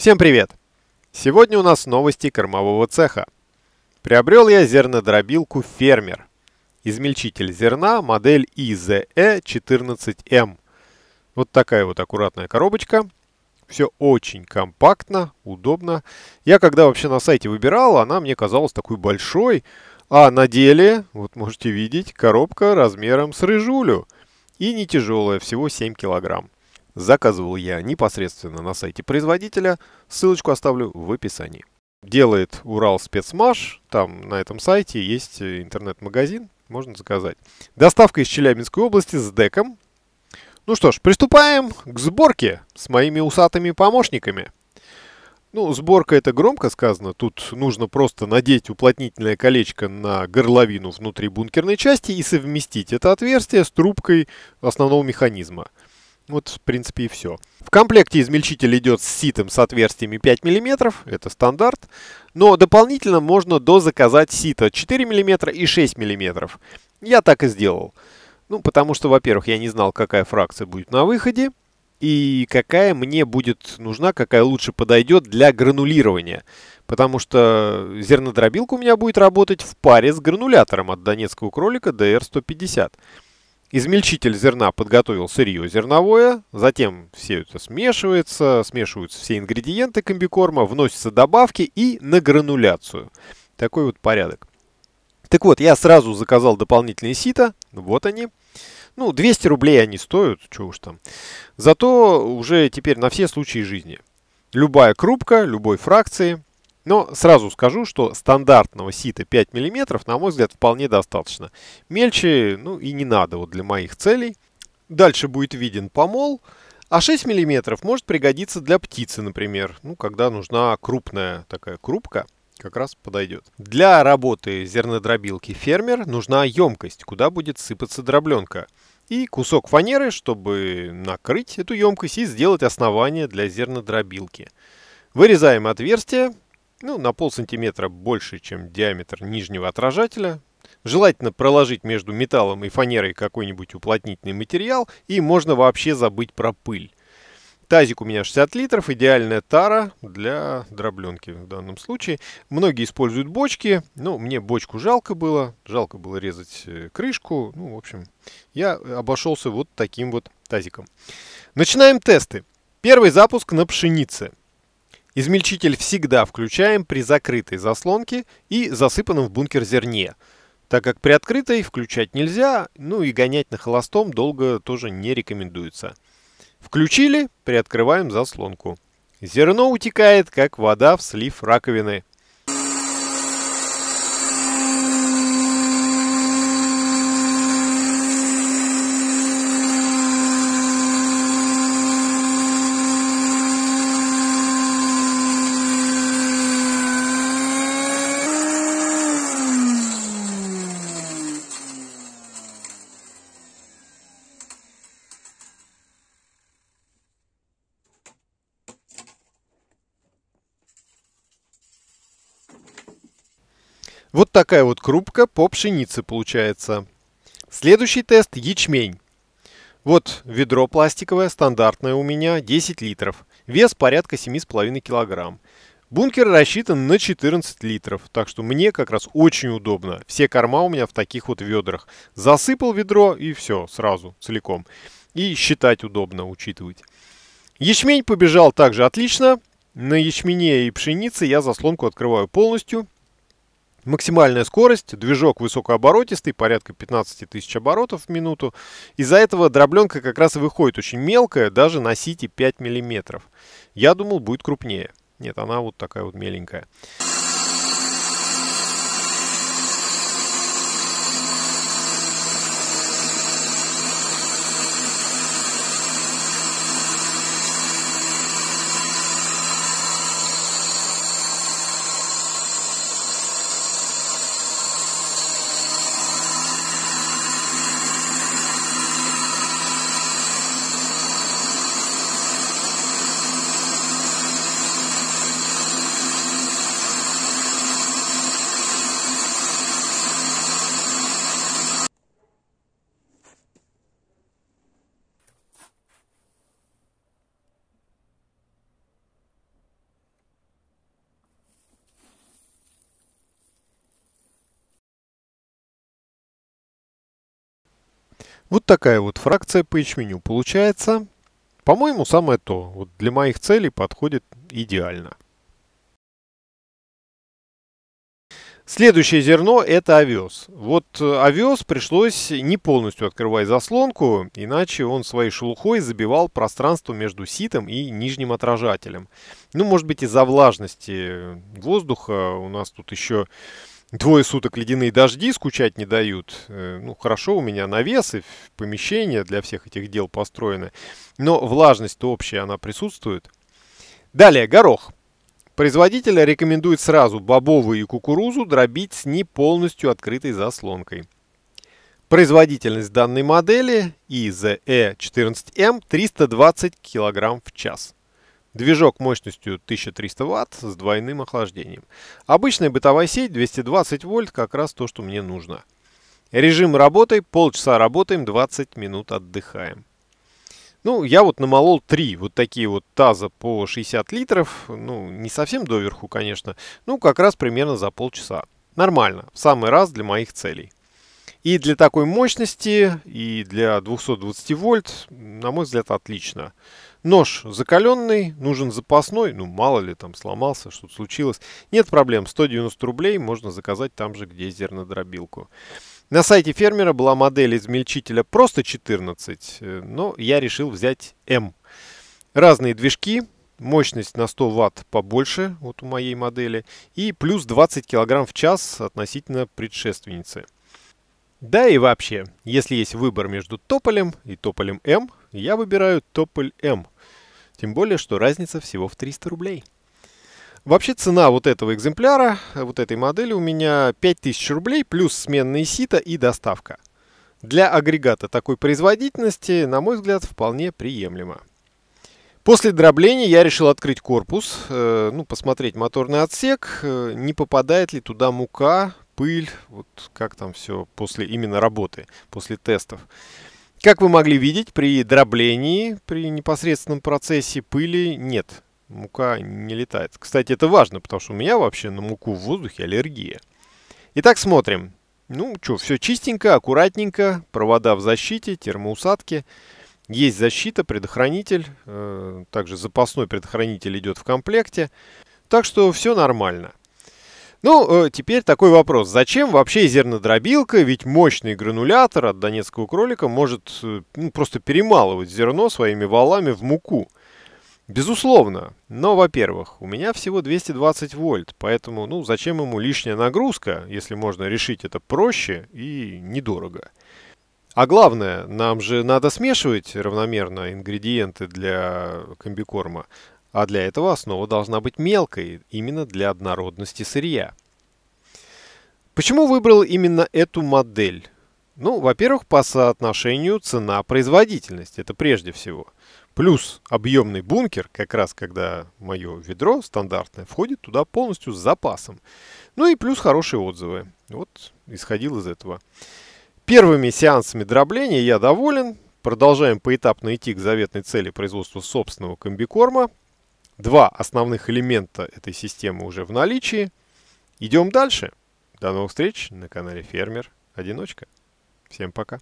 Всем привет! Сегодня у нас новости кормового цеха. Приобрел я зернодробилку «Фермер». Измельчитель зерна модель IZE14M. Вот такая вот аккуратная коробочка. Все очень компактно, удобно. Я когда вообще на сайте выбирал, она мне казалась такой большой. А на деле, вот можете видеть, коробка размером с рыжулю. И не тяжелая, всего 7 килограмм. Заказывал я непосредственно на сайте производителя, ссылочку оставлю в описании. Делает Урал Спецмаш, там на этом сайте есть интернет-магазин, можно заказать. Доставка из Челябинской области с деком. Ну что ж, приступаем к сборке с моими усатыми помощниками. Ну, сборка это громко сказано. Тут нужно просто надеть уплотнительное колечко на горловину внутри бункерной части и совместить это отверстие с трубкой основного механизма. Вот, в принципе, и все. В комплекте измельчитель идет с ситом с отверстиями 5 мм, это стандарт. Но дополнительно можно дозаказать сито 4 мм и 6 мм. Я так и сделал. Ну, потому что, во-первых, я не знал, какая фракция будет на выходе. И какая мне будет нужна, какая лучше подойдет для гранулирования. Потому что зернодробилка у меня будет работать в паре с гранулятором от донецкого кролика DR-150. Измельчитель зерна подготовил сырье зерновое, затем все это смешивается, смешиваются все ингредиенты комбикорма, вносятся добавки и на грануляцию. Такой вот порядок. Так вот, я сразу заказал дополнительные сито, вот они. Ну, 200 рублей они стоят, что уж там. Зато уже теперь на все случаи жизни. Любая крупка, любой фракции – но сразу скажу, что стандартного сита 5 мм, на мой взгляд, вполне достаточно. Мельче, ну и не надо вот для моих целей. Дальше будет виден помол. А 6 мм может пригодиться для птицы, например. Ну, когда нужна крупная такая крупка, как раз подойдет. Для работы зернодробилки фермер нужна емкость, куда будет сыпаться дробленка. И кусок фанеры, чтобы накрыть эту емкость и сделать основание для зернодробилки. Вырезаем отверстие, ну, на пол сантиметра больше, чем диаметр нижнего отражателя. Желательно проложить между металлом и фанерой какой-нибудь уплотнительный материал, и можно вообще забыть про пыль. Тазик у меня 60 литров, идеальная тара для дробленки в данном случае. Многие используют бочки, но мне бочку жалко было, жалко было резать э, крышку. Ну, в общем, я обошелся вот таким вот тазиком. Начинаем тесты. Первый запуск на пшенице. Измельчитель всегда включаем при закрытой заслонке и засыпанном в бункер зерне, так как при открытой включать нельзя, ну и гонять на холостом долго тоже не рекомендуется. Включили, приоткрываем заслонку. Зерно утекает, как вода в слив раковины. Вот такая вот крупка по пшенице получается. Следующий тест – ячмень. Вот ведро пластиковое, стандартное у меня, 10 литров. Вес порядка 7,5 килограмм. Бункер рассчитан на 14 литров, так что мне как раз очень удобно. Все корма у меня в таких вот ведрах. Засыпал ведро и все, сразу, целиком. И считать удобно, учитывать. Ячмень побежал также отлично. На ячмене и пшенице я заслонку открываю полностью. Максимальная скорость, движок высокооборотистый, порядка 15 тысяч оборотов в минуту. Из-за этого дробленка как раз и выходит очень мелкая, даже на сите 5 миллиметров. Я думал, будет крупнее. Нет, она вот такая вот меленькая. Вот такая вот фракция по ячменю получается. По-моему, самое то. Вот для моих целей подходит идеально. Следующее зерно это овес. Вот э, овес пришлось не полностью открывать заслонку, иначе он своей шелухой забивал пространство между ситом и нижним отражателем. Ну, может быть, из-за влажности воздуха у нас тут еще двое суток ледяные дожди скучать не дают. Э, ну, хорошо, у меня навесы, помещения для всех этих дел построены, но влажность-то общая, она присутствует. Далее, горох. Производитель рекомендует сразу бобовую и кукурузу дробить с не полностью открытой заслонкой. Производительность данной модели IZE14M 320 кг в час. Движок мощностью 1300 Вт с двойным охлаждением. Обычная бытовая сеть 220 вольт, как раз то, что мне нужно. Режим работы полчаса работаем, 20 минут отдыхаем. Ну, я вот намолол три вот такие вот таза по 60 литров. Ну, не совсем доверху, конечно. Ну, как раз примерно за полчаса. Нормально. В самый раз для моих целей. И для такой мощности, и для 220 вольт, на мой взгляд, отлично. Нож закаленный, нужен запасной, ну мало ли там сломался, что-то случилось. Нет проблем, 190 рублей можно заказать там же, где зернодробилку. На сайте фермера была модель измельчителя просто 14, э, но я решил взять М. Разные движки, мощность на 100 ватт побольше, вот у моей модели, и плюс 20 килограмм в час относительно предшественницы. Да и вообще, если есть выбор между тополем и тополем М, я выбираю тополь М. Тем более, что разница всего в 300 рублей. Вообще цена вот этого экземпляра, вот этой модели у меня 5000 рублей плюс сменные сито и доставка. Для агрегата такой производительности, на мой взгляд, вполне приемлемо. После дробления я решил открыть корпус, э, ну, посмотреть моторный отсек, э, не попадает ли туда мука, пыль, вот как там все после именно работы, после тестов. Как вы могли видеть, при дроблении, при непосредственном процессе пыли нет мука не летает. Кстати, это важно, потому что у меня вообще на муку в воздухе аллергия. Итак, смотрим. Ну, что, все чистенько, аккуратненько. Провода в защите, термоусадки. Есть защита, предохранитель. Э, также запасной предохранитель идет в комплекте. Так что все нормально. Ну, э, теперь такой вопрос. Зачем вообще зернодробилка? Ведь мощный гранулятор от донецкого кролика может э, ну, просто перемалывать зерно своими валами в муку. Безусловно. Но, во-первых, у меня всего 220 вольт, поэтому, ну, зачем ему лишняя нагрузка, если можно решить это проще и недорого. А главное, нам же надо смешивать равномерно ингредиенты для комбикорма, а для этого основа должна быть мелкой, именно для однородности сырья. Почему выбрал именно эту модель? Ну, во-первых, по соотношению цена-производительность, это прежде всего – Плюс объемный бункер, как раз когда мое ведро стандартное, входит туда полностью с запасом. Ну и плюс хорошие отзывы. Вот исходил из этого. Первыми сеансами дробления я доволен. Продолжаем поэтапно идти к заветной цели производства собственного комбикорма. Два основных элемента этой системы уже в наличии. Идем дальше. До новых встреч на канале Фермер Одиночка. Всем пока.